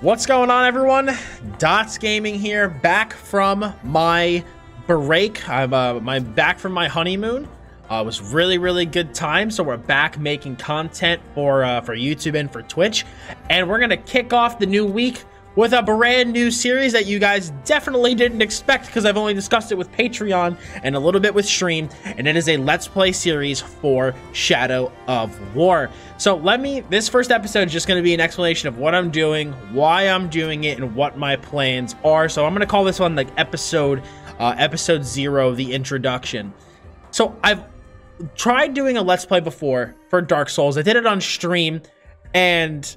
What's going on, everyone? Dottz Gaming here, back from my break. I'm uh, my back from my honeymoon. Uh, it was really, really good time. So we're back making content for uh, for YouTube and for Twitch, and we're gonna kick off the new week with a brand new series that you guys definitely didn't expect because I've only discussed it with Patreon and a little bit with Stream, and it is a Let's Play series for Shadow of War. So let me, this first episode is just going to be an explanation of what I'm doing, why I'm doing it, and what my plans are. So I'm going to call this one like episode, uh, episode zero, the introduction. So I've tried doing a Let's Play before for Dark Souls. I did it on stream, and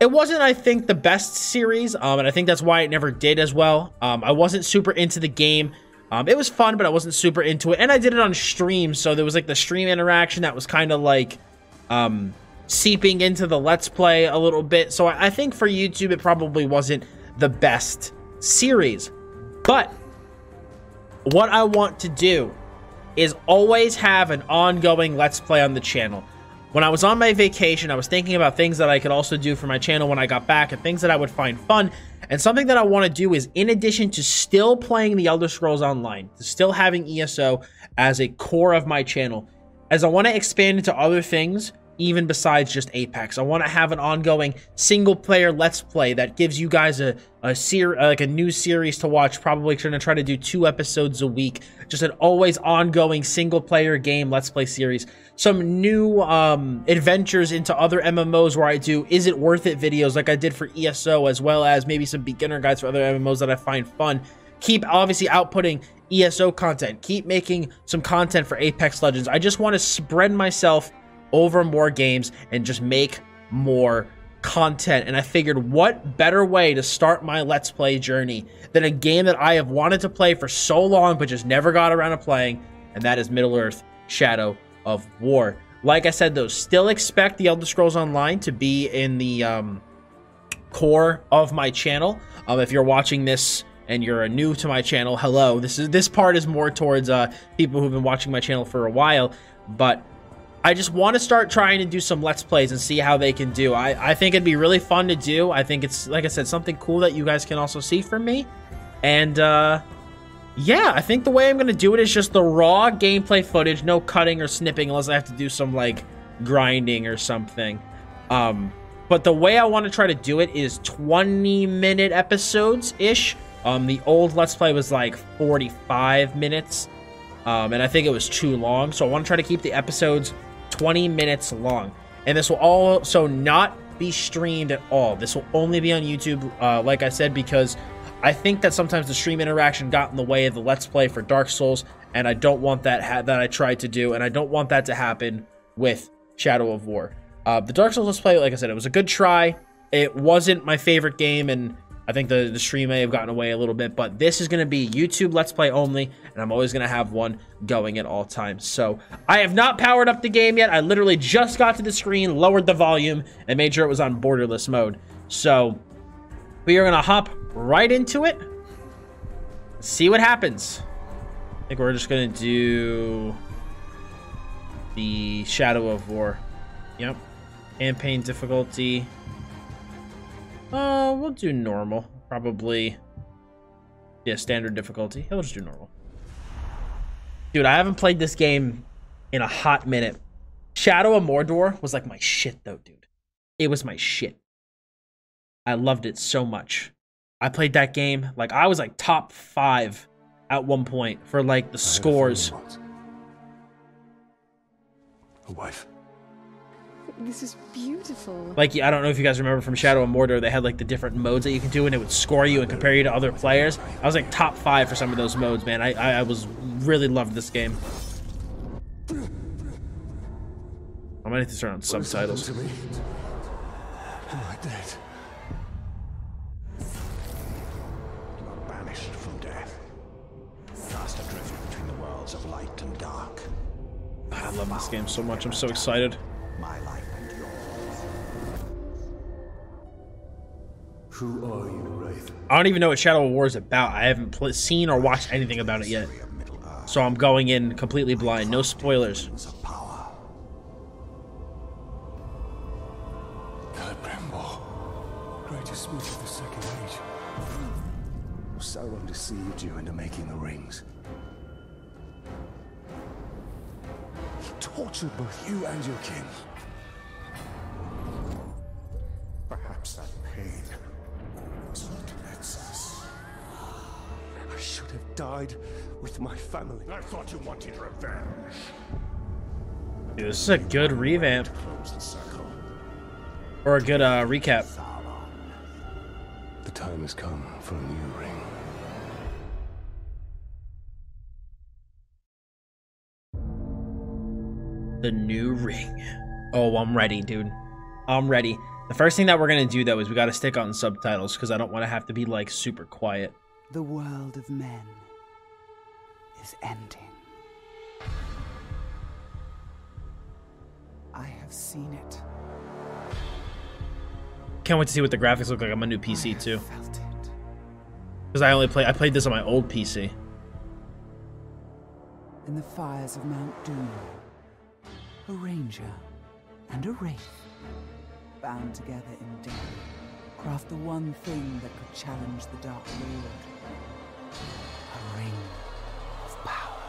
it wasn't, I think, the best series, um, and I think that's why it never did as well. Um, I wasn't super into the game. Um, it was fun, but I wasn't super into it, and I did it on stream, so there was like the stream interaction that was kind of like um, seeping into the Let's Play a little bit. So I, I think for YouTube, it probably wasn't the best series. But what I want to do is always have an ongoing Let's Play on the channel. When I was on my vacation, I was thinking about things that I could also do for my channel when I got back and things that I would find fun. And something that I want to do is, in addition to still playing The Elder Scrolls Online, still having ESO as a core of my channel, as I want to expand into other things, even besides just Apex. I want to have an ongoing single player Let's Play that gives you guys a, a ser like a new series to watch. Probably going to try to do two episodes a week. Just an always ongoing single player game Let's Play series. Some new um, adventures into other MMOs where I do is it worth it videos like I did for ESO as well as maybe some beginner guides for other MMOs that I find fun. Keep obviously outputting ESO content. Keep making some content for Apex Legends. I just want to spread myself over more games and just make more content and I figured what better way to start my let's play journey than a game that I have wanted to play for so long but just never got around to playing and that is Middle Earth Shadow of War. Like I said though, still expect the Elder Scrolls Online to be in the um, core of my channel. Um, if you're watching this and you're new to my channel, hello. This is this part is more towards uh, people who've been watching my channel for a while, but I just want to start trying to do some Let's Plays and see how they can do. I, I think it'd be really fun to do. I think it's, like I said, something cool that you guys can also see from me. And, uh, yeah, I think the way I'm going to do it is just the raw gameplay footage, no cutting or snipping unless I have to do some, like, grinding or something. Um, but the way I want to try to do it is 20-minute episodes-ish. Um, the old Let's Play was, like, 45 minutes. Um, and I think it was too long. So I want to try to keep the episodes 20 minutes long. And this will also not be streamed at all. This will only be on YouTube, uh, like I said, because I think that sometimes the stream interaction got in the way of the Let's Play for Dark Souls, and I don't want that that I tried to do, and I don't want that to happen with Shadow of War. Uh, the Dark Souls Let's Play, like I said, it was a good try. It wasn't my favorite game, and I think the, the stream may have gotten away a little bit, but this is going to be YouTube Let's Play only, and I'm always going to have one going at all times. So I have not powered up the game yet. I literally just got to the screen, lowered the volume, and made sure it was on borderless mode. So we are going to hop right into it. See what happens. I think we're just going to do the Shadow of War. Yep. Campaign difficulty. Uh, we'll do normal. Probably. Yeah, standard difficulty. I'll just do normal. Dude, I haven't played this game in a hot minute. Shadow of Mordor was like my shit, though, dude. It was my shit. I loved it so much. I played that game. Like, I was like top five at one point for like the scores. A wife. This is beautiful. Like, I don't know if you guys remember from Shadow of Mordor, they had like the different modes that you can do, and it would score you and compare you to other players. I was like top five for some of those modes, man. I I, I was really loved this game. I might have to turn on subtitles. To me? Am I dead? You are banished from death. Cast adrift between the worlds of light and dark. I love this game so much. I'm so excited. Who are you, Wraith? I don't even know what Shadow of War is about. I haven't pl- seen or watched anything about it yet. So I'm going in completely blind. No spoilers. of power. Celebrimbor. Greatest smith one deceived you into making the rings. He tortured both you and your kin. Perhaps that pain was what connects us. I should have died with my family. I thought you wanted revenge. Dude, this is a good revamp Close the circle. or a good uh, recap. The time has come for a new ring. The new ring. Oh, I'm ready, dude. I'm ready. The first thing that we're gonna do though is we gotta stick on subtitles because I don't want to have to be like super quiet. The world of men is ending. I have seen it. Can't wait to see what the graphics look like on my new PC too. Because I only play I played this on my old PC. In the fires of Mount Doom, a ranger and a wraith, bound together in death, craft the one thing that could challenge the Dark Lord. A ring of power.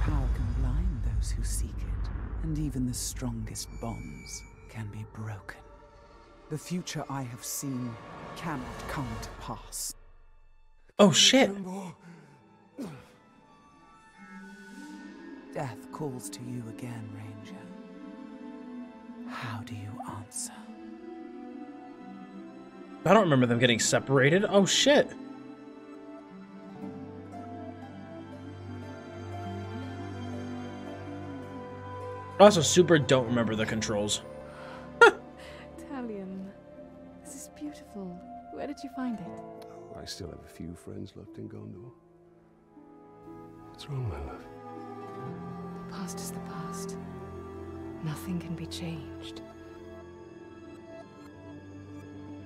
Power can blind those who seek it, and even the strongest bonds can be broken. The future I have seen cannot come to pass. Oh shit. Death calls to you again, Ranger. How do you answer? I don't remember them getting separated. Oh shit. Also super don't remember the controls. Talion. This is beautiful. Where did you find it? Oh, I still have a few friends left in Gondor. What's wrong, my love? The past is the past. Nothing can be changed.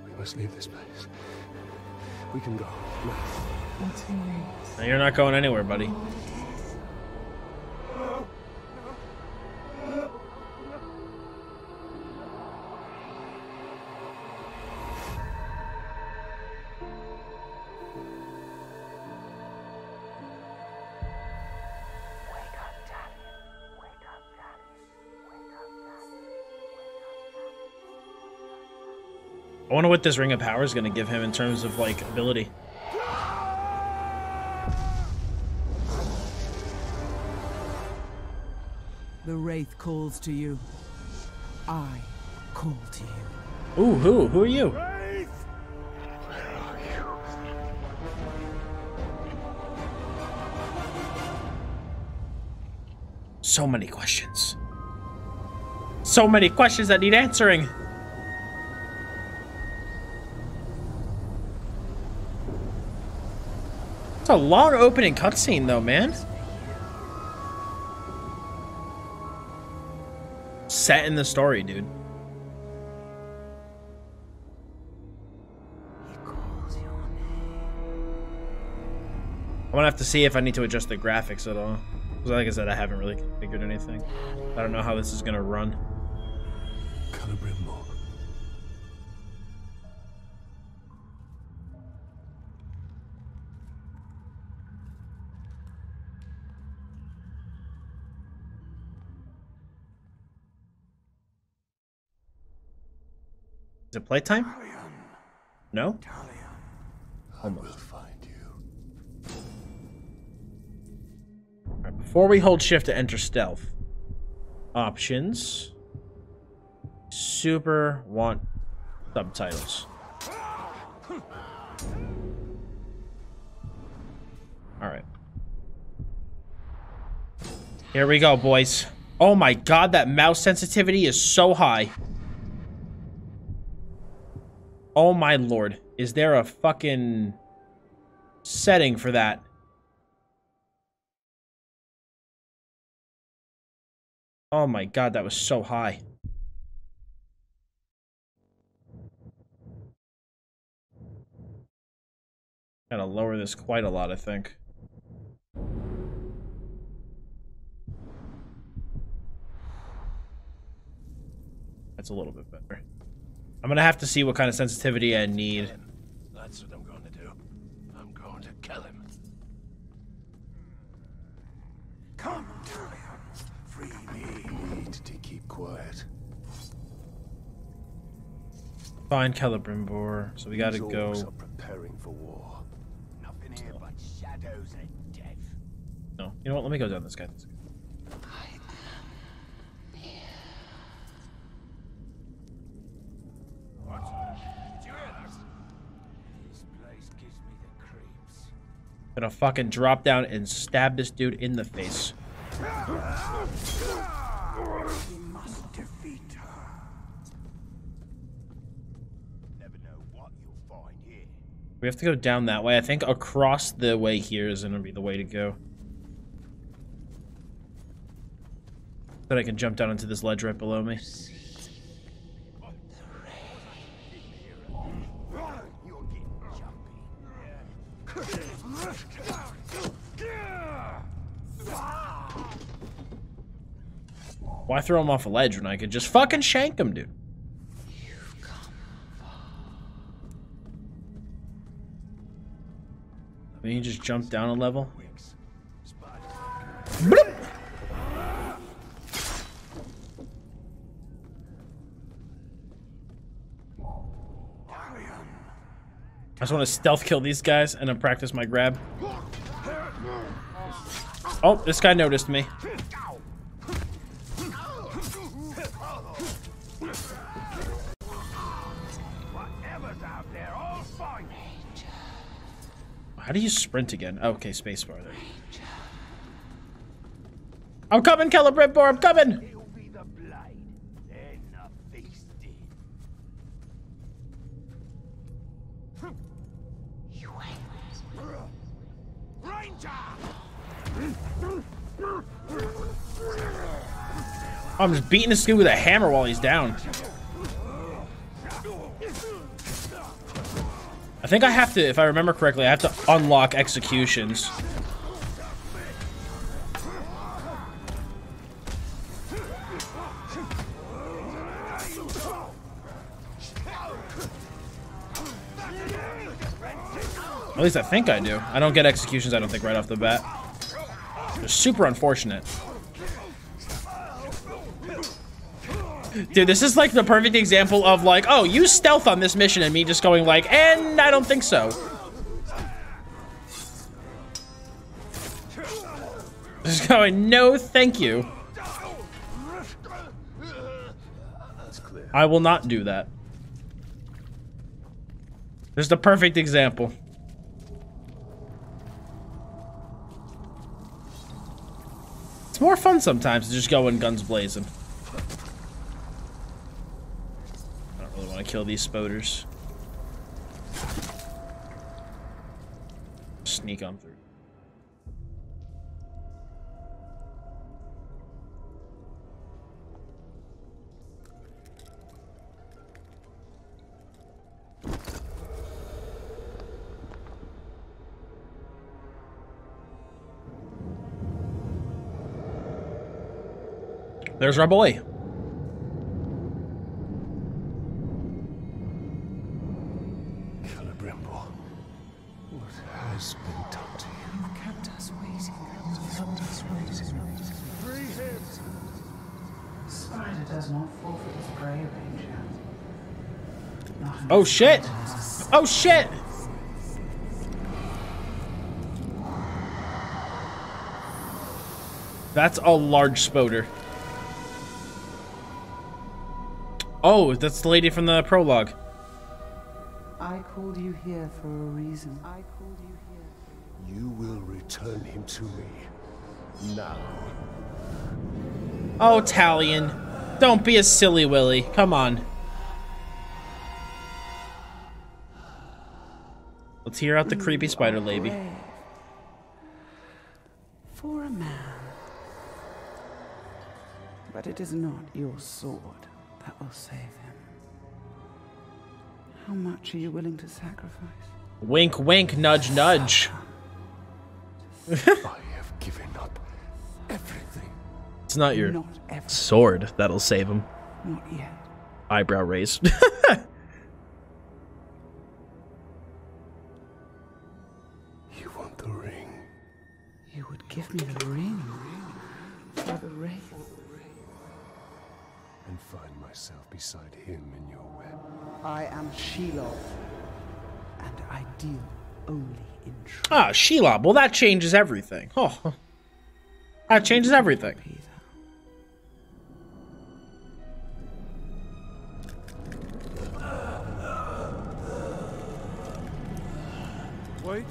We must leave this place. We can go now. What's in rings? Now, You're not going anywhere, buddy. What this Ring of Power is going to give him in terms of like ability. The Wraith calls to you. I call to you. Ooh, who? Who are you? So many questions. So many questions that need answering. A long opening cutscene, though, man. Set in the story, dude. He calls your name. I'm gonna have to see if I need to adjust the graphics at all. Because like I said, I haven't really figured anything. I don't know how this is gonna run. Celebrimbor. Is it playtime? No? I will find you. Alright, before we hold shift to enter stealth. Options. Super want subtitles. Alright. Here we go, boys. Oh my god, that mouse sensitivity is so high. Oh my lord. Is there a fucking setting for that? Oh my god, that was so high. Gotta lower this quite a lot, I think. That's a little bit better. I'm gonna have to see what kind of sensitivity I need. That's what I'm going to do. I'm going to kill him. Come, Talion. Free me. Need to keep quiet. Find Celebrimbor. So we gotta These go. are preparing for war. Nothing here but shadows and death. No, you know what? Let me go down this guy. Gonna fucking drop down and stab this dude in the face. We must defeat her. Never know what you'll find here. We have to go down that way. I think across the way here is gonna be the way to go. Then I can jump down into this ledge right below me. You're getting jumpy. Why throw him off a ledge when I could just fucking shank him, dude? I mean, he just jump down a level. Bloop. I just want to stealth kill these guys and then practice my grab. Oh, this guy noticed me. How do you sprint again? Oh, okay, spacebar there. I'm coming, Celebrimbor, I'm coming! I'm just beating this dude with a hammer while he's down. Think I have to, if I remember correctly, I have to unlock executions. At least I think I do. I don't get executions, I don't think, right off the bat. Super unfortunate. Dude, this is like the perfect example of like, oh, use stealth on this mission, and me just going like, and I don't think so. Just going, no, thank you. I will not do that. This is the perfect example. It's more fun sometimes to just go in guns blazing. I don't really want to kill these spoders. Sneak on through. There's our boy. Oh shit! Oh shit! That's a large spoder. Oh, that's the lady from the prologue. I called you here for a reason. I called you here. You will return him to me. Now. Oh, Talion. Don't be a silly Willy. Come on. Let's hear out the creepy spider lady. For a man. But it is not your sword that will save him. How much are you willing to sacrifice? Wink, wink, nudge, nudge. I have given up everything. It's not your Not sword that'll save him. Not yet. Eyebrow raised. Ah, Shelob. Well, that changes everything. Oh, that changes everything. Wait.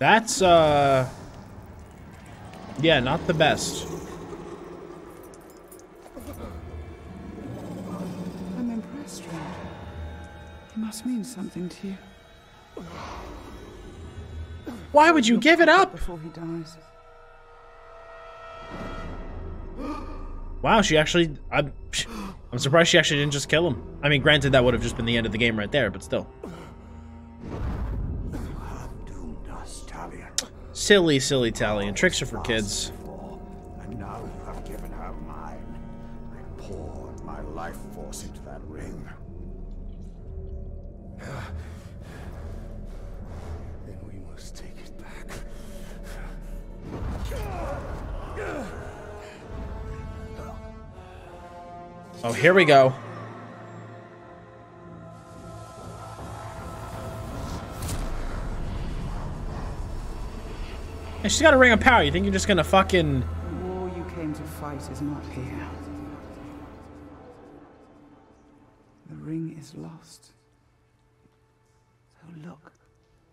That's uh, yeah, not the best. I'm impressed, Ranger. He must mean something to you. Why would you give it up? Before he dies. Wow, she actually. I'm, I'm surprised she actually didn't just kill him. I mean, granted, that would have just been the end of the game right there, but still. Silly, silly Talion. Tricks are for kids. And now you have given her mine. I poured my life force into that ring. Then we must take it back. Oh, here we go. She's got a ring of power. You think you're just gonna fucking... The war you came to fight is not here. The ring is lost. So look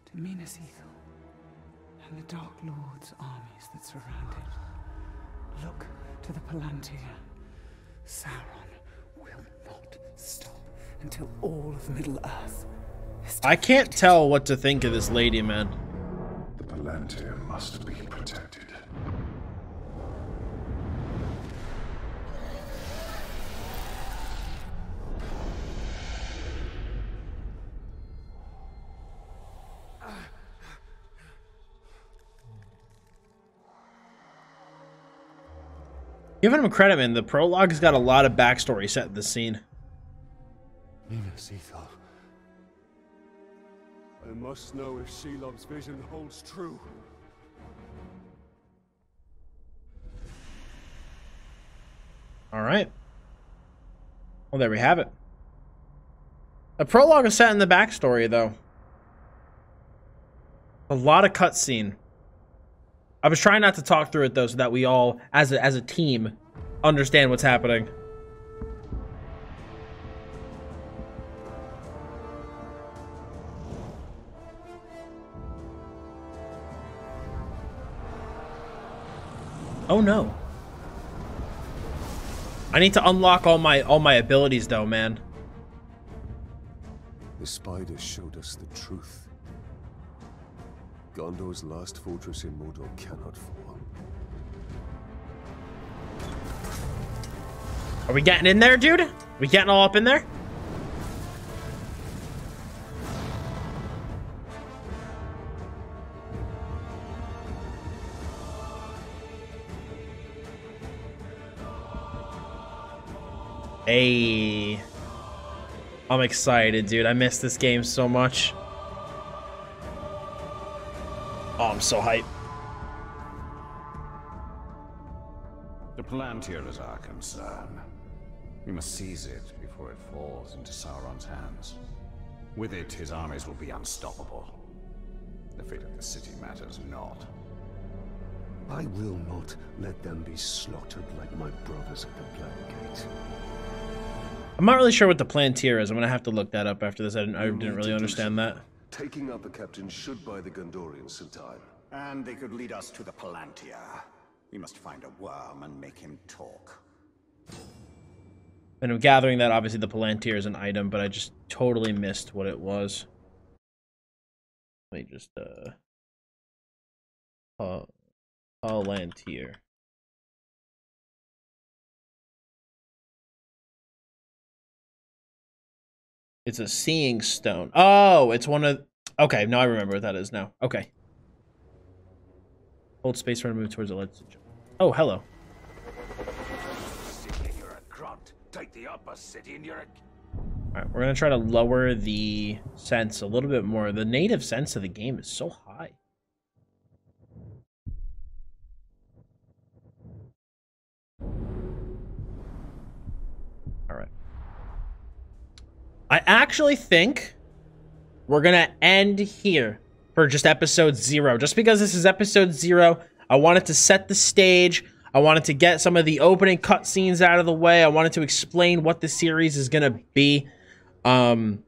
to Minas Ithil and the Dark Lord's armies that surround it. Look to the Palantir. Sauron will not stop until all of Middle Earth is I can't tell what to think of this lady, man. The Palantir must be protected. Giving him credit, man. The prologue's got a lot of backstory set in this scene. Minas Ithil. I must know if Shelob's vision holds true. All right. Well, there we have it. The prologue is set in the backstory, though. A lot of cutscene. I was trying not to talk through it though, so that we all, as a, as a team, understand what's happening. Oh no. I need to unlock all my all my abilities though, man. The spider showed us the truth. Gondor's last fortress in Mordor cannot fall. Are we getting in there, dude? We getting all up in there? Hey. I'm excited, dude. I miss this game so much. Oh, I'm so hyped. The Palantir is our concern. We must seize it before it falls into Sauron's hands. With it, his armies will be unstoppable. The fate of the city matters not. I will not let them be slaughtered like my brothers at the Black Gate. I'm not really sure what the Palantir is. I'm gonna have to look that up after this. I didn't, I didn't really understand that. Taking out the captain should buy the Gondorians some time. And they could lead us to the Palantir. We must find a worm and make him talk. And I'm gathering that obviously the Palantir is an item, but I just totally missed what it was. Let me just uh uh Palantir. It's a seeing stone. Oh, it's one of Okay, now I remember what that is now. Okay. Hold space for to move towards the ledge. Oh, hello. City, you're a grunt. Take the upper city and you're a... Alright, we're gonna try to lower the sense a little bit more. The native sense of the game is so high. I actually think we're gonna end here for just episode zero. Just because this is episode zero, I wanted to set the stage. I wanted to get some of the opening cutscenes out of the way. I wanted to explain what the series is gonna be. Um,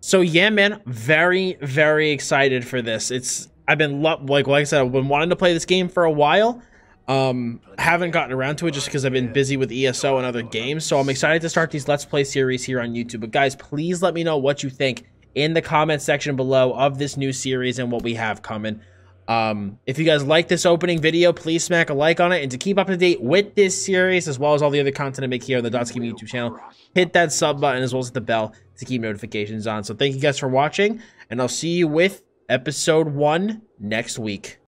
so yeah, man, very very excited for this. It's I've been like like I said, I've been wanting to play this game for a while. Um, haven't gotten around to it just because I've been busy with ESO and other games. So I'm excited to start these Let's Play series here on YouTube. But guys, please let me know what you think in the comment section below of this new series and what we have coming. Um, if you guys like this opening video, please smack a like on it. And to keep up to date with this series, as well as all the other content I make here on the Dottz YouTube channel, hit that sub button as well as the bell to keep notifications on. So thank you guys for watching, and I'll see you with episode one next week.